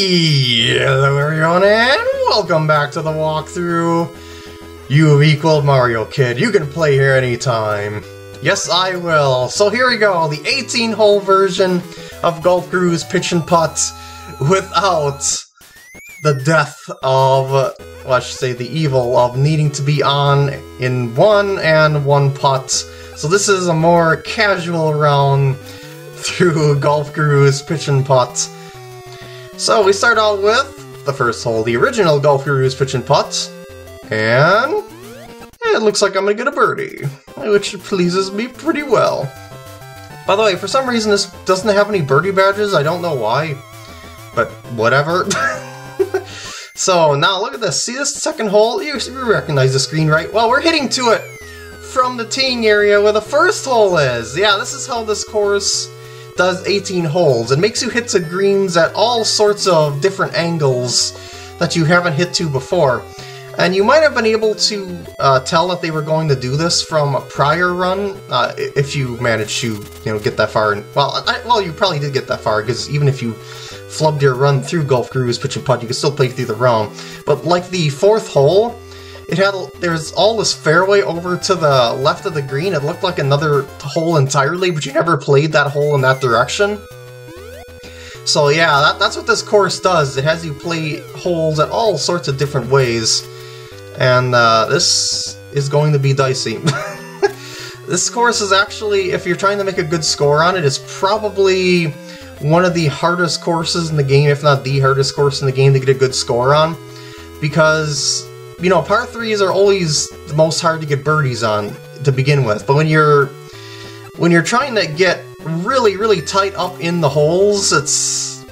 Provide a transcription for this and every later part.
Hello everyone and welcome back to the walkthrough. You have equaled Mario Kid, you can play here anytime. Yes, I will. So here we go, the 18-hole version of Golf Guru's Pitch and Putt without the death of, well I should say the evil of needing to be on in one and one putt. So this is a more casual round through Golf Guru's Pitch and Putt. So we start out with the first hole, the original Golf Guru's Pitch and Putt, and it looks like I'm gonna get a birdie, which pleases me pretty well. By the way, for some reason this doesn't have any birdie badges, I don't know why, but whatever. so now look at this, see this second hole? You, recognize the screen, right? Well, we're hitting to it from the teeing area where the first hole is. Yeah, this is how this course does 18 holes. It makes you hit to greens at all sorts of different angles that you haven't hit to before. And you might have been able to uh, tell that they were going to do this from a prior run, uh, if you managed to, you know, get that far. And, well, I, well, you probably did get that far, because even if you flubbed your run through Golf Guru's Pitch and Putt, you could still play through the round. But like the fourth hole, it had there's all this fairway over to the left of the green. It looked like another hole entirely, but you never played that hole in that direction. So yeah, that, that's what this course does. It has you play holes in all sorts of different ways. And uh, this is going to be dicey. this course is actually, if you're trying to make a good score on it, is probably one of the hardest courses in the game, if not the hardest course in the game to get a good score on. Because you know, par threes are always the most hard to get birdies on to begin with, but when you're when you're trying to get really, really tight up in the holes, it's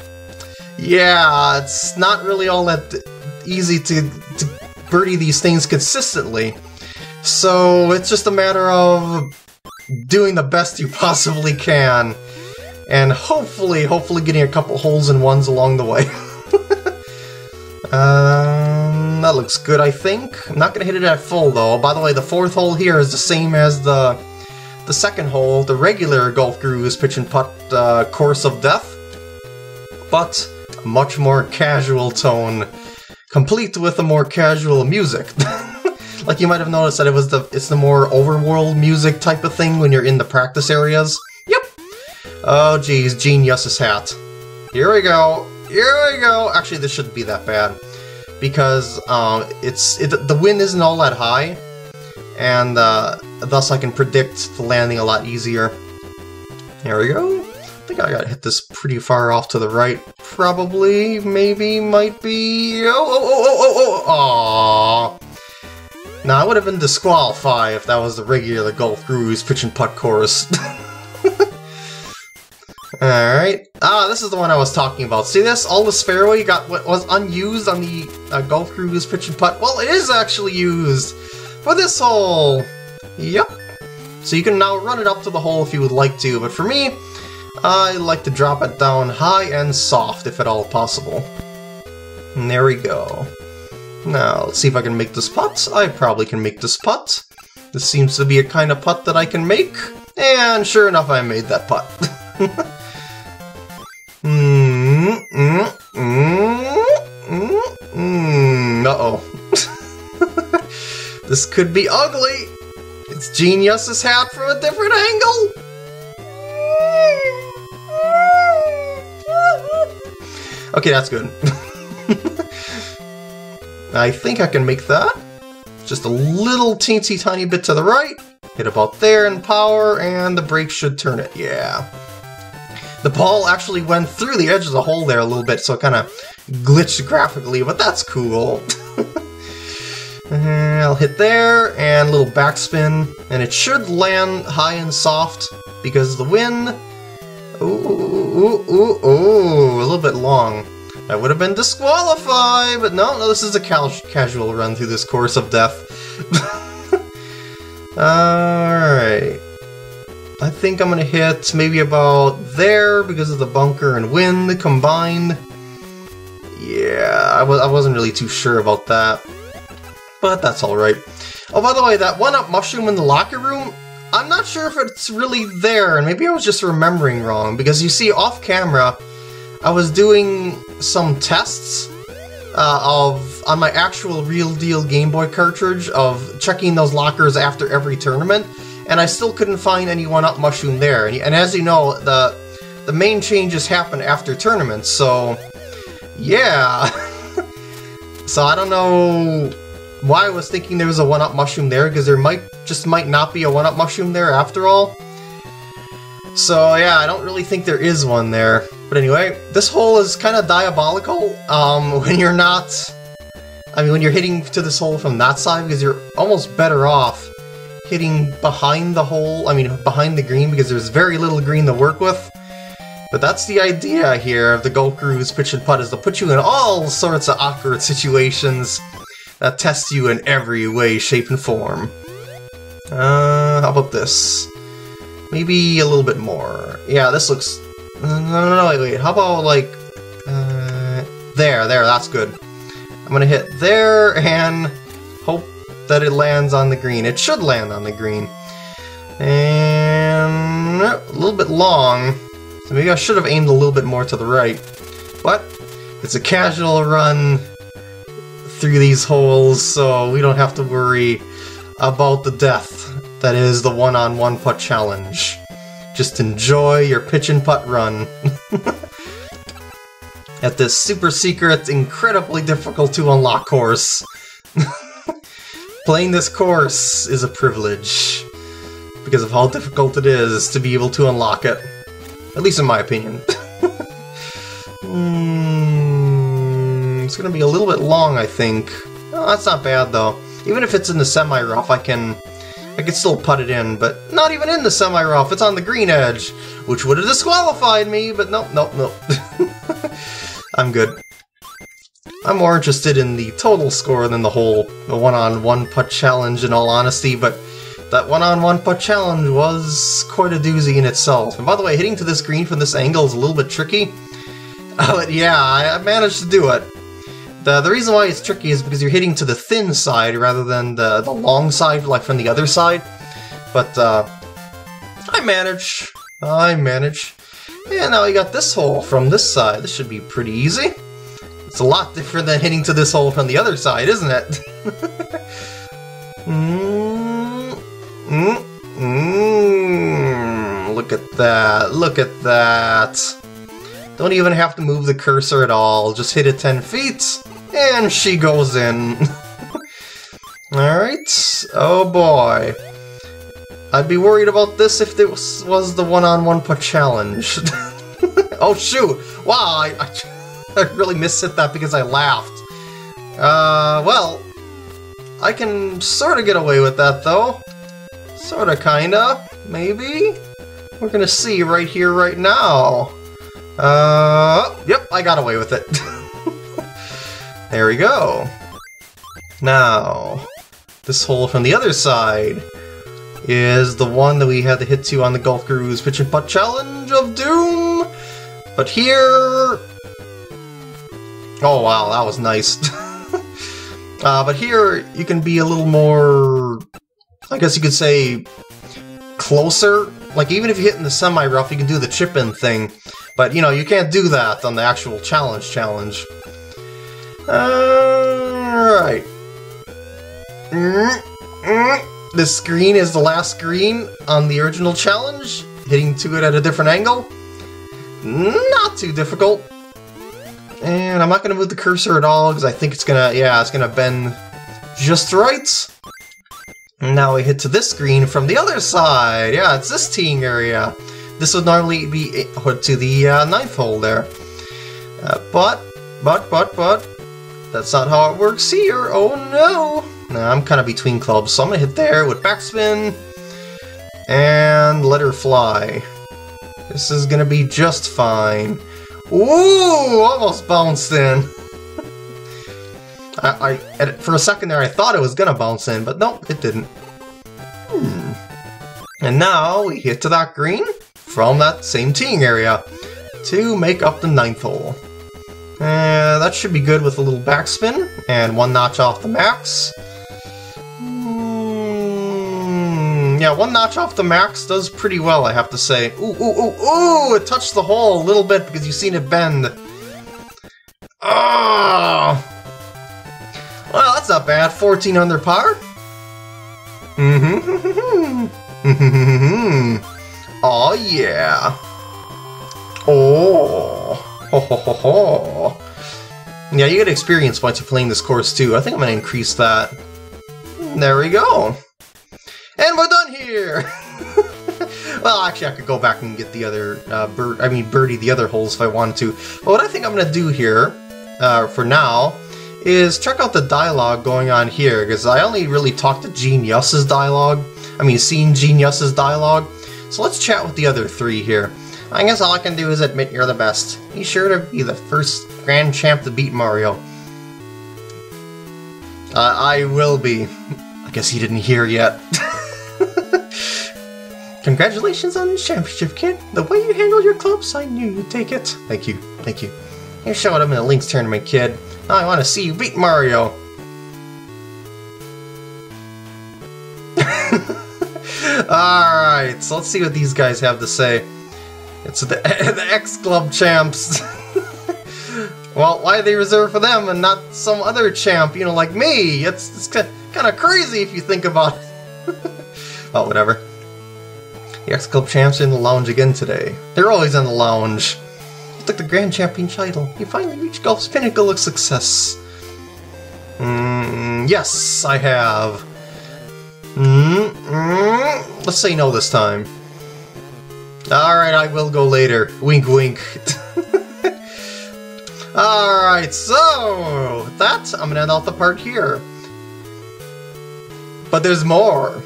yeah, it's not really all that easy to, to birdie these things consistently. So it's just a matter of doing the best you possibly can, and hopefully, hopefully getting a couple holes in ones along the way. um, that looks good, I think. I'm not gonna hit it at full, though. By the way, the fourth hole here is the same as the the second hole, the regular Golf Guru's Pitch and Putt uh, Course of Death, but much more casual tone, complete with a more casual music. like you might have noticed that it was the it's the more overworld music type of thing when you're in the practice areas. Yep. Oh geez, Genius's hat. Here we go. Here we go! Actually, this shouldn't be that bad. Because um, it's it, the wind isn't all that high, and uh, thus I can predict the landing a lot easier. There we go. I think I gotta hit this pretty far off to the right. Probably, maybe, might be... Oh, oh, oh, oh, oh, oh! Aww. Now, I would have been disqualified if that was the regular Golf Guru's pitch and putt course. Alright. Ah, this is the one I was talking about. See this? All this fairway got what was unused on the uh, Golf Guru's pitch and putt. Well, it is actually used for this hole. Yep. So you can now run it up to the hole if you would like to, but for me, I like to drop it down high and soft if at all possible. And there we go. Now, let's see if I can make this putt. I probably can make this putt. This seems to be a kind of putt that I can make. And sure enough, I made that putt. mm, mm, mm, mm, mm. Uh-oh. this could be ugly. It's Genius's hat from a different angle. Okay, that's good. I think I can make that. Just a little teensy tiny bit to the right. Hit about there in power, and the brake should turn it. Yeah. The ball actually went through the edge of the hole there a little bit, so it kind of glitched graphically, but that's cool. Uh, I'll hit there, and a little backspin, and it should land high and soft, because the wind... Ooh, ooh, ooh, ooh, a little bit long. I would have been disqualified, but no, no, this is a casual run through this course of death. Alright. I think I'm gonna hit maybe about there because of the bunker and wind combined. Yeah, I, was, I wasn't really too sure about that. But that's alright. Oh, by the way, that one-up mushroom in the locker room, I'm not sure if it's really there, and maybe I was just remembering wrong, because you see off camera, I was doing some tests uh, of on my actual real deal Game Boy cartridge of checking those lockers after every tournament, and I still couldn't find any one up mushroom there. And, and as you know, the the main changes happen after tournaments, so yeah. so I don't know why I was thinking there was a one up mushroom there because there might just might not be a one up mushroom there after all. So yeah, I don't really think there is one there. But anyway, this hole is kind of diabolical um, when you're not... I mean, when you're hitting to this hole from that side, because you're almost better off hitting behind the hole, I mean, behind the green, because there's very little green to work with. But that's the idea here of the Guru's Pitch and Putt, is to put you in all sorts of awkward situations that test you in every way, shape, and form. Uh, how about this? Maybe a little bit more. Yeah, this looks... No, no, no, wait, wait. How about, like... Uh, there, there, that's good. I'm gonna hit there and that it lands on the green. It should land on the green. And a little bit long, so maybe I should have aimed a little bit more to the right. But it's a casual run through these holes, so we don't have to worry about the death that is the one-on-one -on -one putt challenge. Just enjoy your pitch and putt run. At this super secret, incredibly difficult to unlock course. Playing this course is a privilege, because of how difficult it is to be able to unlock it. At least in my opinion. mm, it's gonna be a little bit long, I think. Oh, that's not bad, though. Even if it's in the semi-rough, I can I could still put it in, but not even in the semi-rough, it's on the green edge, which would have disqualified me, but nope, nope, nope. I'm good. I'm more interested in the total score than the whole one-on-one -on -one putt challenge, in all honesty, but that one-on-one -on -one putt challenge was quite a doozy in itself. And by the way, hitting to this green from this angle is a little bit tricky. But yeah, I managed to do it. The, the reason why it's tricky is because you're hitting to the thin side rather than the, the long side, like from the other side. But, uh, I manage. I manage. And now we got this hole from this side. This should be pretty easy. It's a lot different than hitting to this hole from the other side, isn't it? mm, mm, mm, look at that. Look at that. Don't even have to move the cursor at all. Just hit it 10 feet. And she goes in. Alright. Oh boy. I'd be worried about this if this was the one-on-one -on -one challenge. oh shoot! Wow, I, I, I really mishit that because I laughed. Uh, well, I can sort of get away with that though. Sorta, kinda, maybe? We're gonna see right here, right now. Uh, yep, I got away with it. There we go. Now, this hole from the other side is the one that we had to hit to on the Golf Guru's Pitch and Putt Challenge of Doom! But here... Oh wow, that was nice. uh, but here, you can be a little more... I guess you could say... closer. Like, even if you hit in the semi-rough, you can do the chip-in thing. But, you know, you can't do that on the actual challenge challenge. Alright. The screen is the last screen on the original challenge, hitting to it at a different angle. Not too difficult. And I'm not going to move the cursor at all, because I think it's going to, yeah, it's going to bend just right. Now we hit to this screen from the other side. Yeah, it's this teeing area. This would normally be put to the uh, ninth hole there. Uh, but, but, but, but, that's not how it works here. Oh no! Now I'm kind of between clubs, so I'm gonna hit there with backspin and let her fly. This is gonna be just fine. Ooh, almost bounced in. I, I, for a second there, I thought it was gonna bounce in, but nope, it didn't. Hmm. And now we hit to that green from that same teeing area to make up the ninth hole. Uh, that should be good with a little backspin, and one notch off the max. Yeah, one notch off the max does pretty well, I have to say. Ooh, ooh, ooh, ooh! It touched the hole a little bit because you've seen it bend. Oh! Well, that's not bad. 14 under par. Mm-hmm. oh, yeah. Oh. Ho, ho, ho, ho. Yeah, you get experience points for playing this course, too. I think I'm going to increase that. There we go. And we're done here! well, actually, I could go back and get the other, uh, bird, I mean, birdie the other holes if I wanted to. But what I think I'm going to do here, uh, for now, is check out the dialogue going on here, because I only really talked to Genius's dialogue. I mean, seen Genius's dialogue. So let's chat with the other three here. I guess all I can do is admit you're the best. Be sure to be the first Grand Champ to beat Mario. Uh, I will be. I guess he didn't hear yet. Congratulations on the championship, kid. The way you handled your clubs, I knew you'd take it. Thank you, thank you. You showed up in the Link's tournament, kid. Now I want to see you beat Mario. Alright, so let's see what these guys have to say. It's the, the X-Club champs. well, why they reserved for them and not some other champ, you know, like me? It's, it's kind of crazy if you think about it. oh, whatever. The X-Club champs in the lounge again today. They're always in the lounge. You took the Grand Champion title. You finally reached golf's pinnacle of success. Mm, yes, I have. Mm, mm, let's say no this time. Alright, I will go later. Wink, wink. Alright, so that I'm gonna end off the part here. But there's more.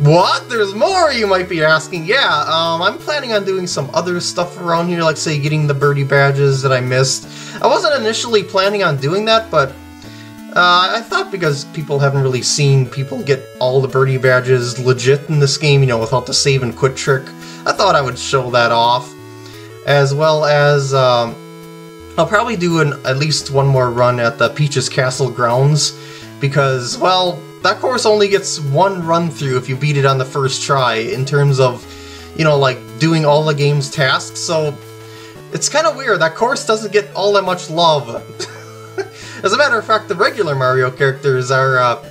What? There's more, you might be asking. Yeah, um, I'm planning on doing some other stuff around here, like, say, getting the birdie badges that I missed. I wasn't initially planning on doing that, but uh, I thought because people haven't really seen people get all the birdie badges legit in this game, you know, without the save and quit trick, I thought I would show that off. As well as, um, I'll probably do an, at least one more run at the Peach's Castle grounds, because, well, that course only gets one run through if you beat it on the first try, in terms of, you know, like, doing all the game's tasks, so it's kind of weird, that course doesn't get all that much love. As a matter of fact, the regular Mario characters are uh,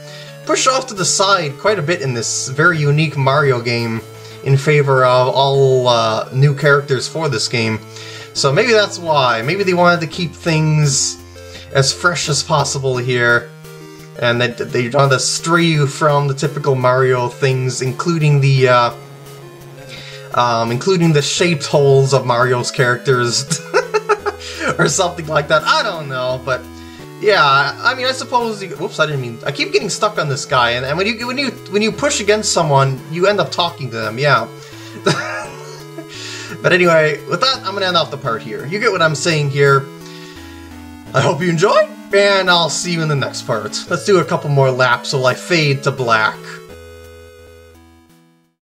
pushed off to the side quite a bit in this very unique Mario game in favor of all uh, new characters for this game. So maybe that's why. Maybe they wanted to keep things as fresh as possible here. And they, they to stray from the typical Mario things, including the uh, um, including the shaped holes of Mario's characters. or something like that. I don't know, but yeah, I mean, I suppose. You, whoops, I didn't mean. I keep getting stuck on this guy, and, and when you when you when you push against someone, you end up talking to them. Yeah. but anyway, with that, I'm gonna end off the part here. You get what I'm saying here. I hope you enjoy, and I'll see you in the next part. Let's do a couple more laps while I fade to black.